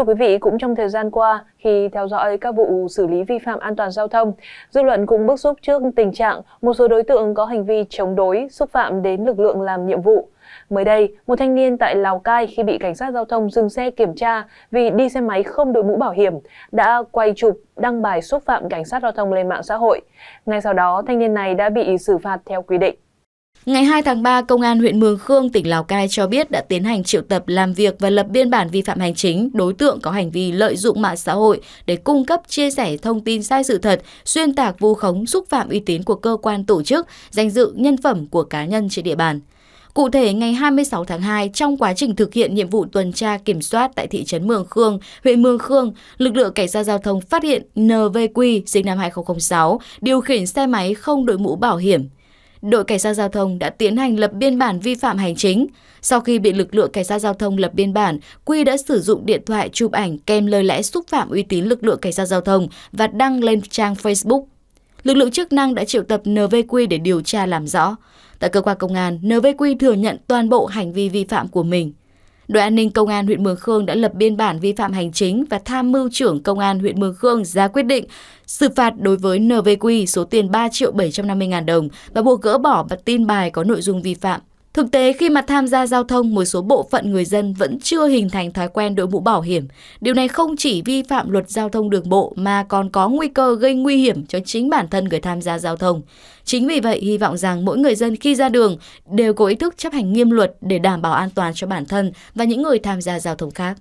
Thưa quý vị, cũng trong thời gian qua, khi theo dõi các vụ xử lý vi phạm an toàn giao thông, dư luận cũng bức xúc trước tình trạng một số đối tượng có hành vi chống đối, xúc phạm đến lực lượng làm nhiệm vụ. Mới đây, một thanh niên tại Lào Cai khi bị cảnh sát giao thông dừng xe kiểm tra vì đi xe máy không đội mũ bảo hiểm đã quay chụp đăng bài xúc phạm cảnh sát giao thông lên mạng xã hội. Ngay sau đó, thanh niên này đã bị xử phạt theo quy định. Ngày 2 tháng 3, Công an huyện Mường Khương, tỉnh Lào Cai cho biết đã tiến hành triệu tập làm việc và lập biên bản vi phạm hành chính đối tượng có hành vi lợi dụng mạng xã hội để cung cấp chia sẻ thông tin sai sự thật, xuyên tạc vu khống xúc phạm uy tín của cơ quan tổ chức, danh dự nhân phẩm của cá nhân trên địa bàn. Cụ thể, ngày 26 tháng 2, trong quá trình thực hiện nhiệm vụ tuần tra kiểm soát tại thị trấn Mường Khương, huyện Mường Khương, lực lượng cảnh sát giao thông phát hiện NVQ sinh năm 2006 điều khiển xe máy không đội mũ bảo hiểm đội cảnh sát giao thông đã tiến hành lập biên bản vi phạm hành chính. Sau khi bị lực lượng cảnh sát giao thông lập biên bản, Quy đã sử dụng điện thoại chụp ảnh kèm lời lẽ xúc phạm uy tín lực lượng cảnh sát giao thông và đăng lên trang Facebook. Lực lượng chức năng đã triệu tập NVQ để điều tra làm rõ. Tại cơ quan công an, NVQ thừa nhận toàn bộ hành vi vi phạm của mình. Đội an ninh công an huyện Mường Khương đã lập biên bản vi phạm hành chính và tham mưu trưởng công an huyện Mường Khương ra quyết định xử phạt đối với NVQ số tiền 3 triệu 750 ngàn đồng và buộc gỡ bỏ và tin bài có nội dung vi phạm. Thực tế khi mà tham gia giao thông, một số bộ phận người dân vẫn chưa hình thành thói quen đội mũ bảo hiểm. Điều này không chỉ vi phạm luật giao thông đường bộ mà còn có nguy cơ gây nguy hiểm cho chính bản thân người tham gia giao thông. Chính vì vậy, hy vọng rằng mỗi người dân khi ra đường đều có ý thức chấp hành nghiêm luật để đảm bảo an toàn cho bản thân và những người tham gia giao thông khác.